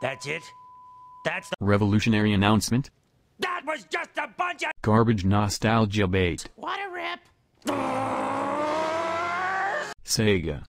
That's it? That's the- Revolutionary announcement? That was just a bunch of- Garbage nostalgia bait. What a rip! Sega.